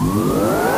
Whoa.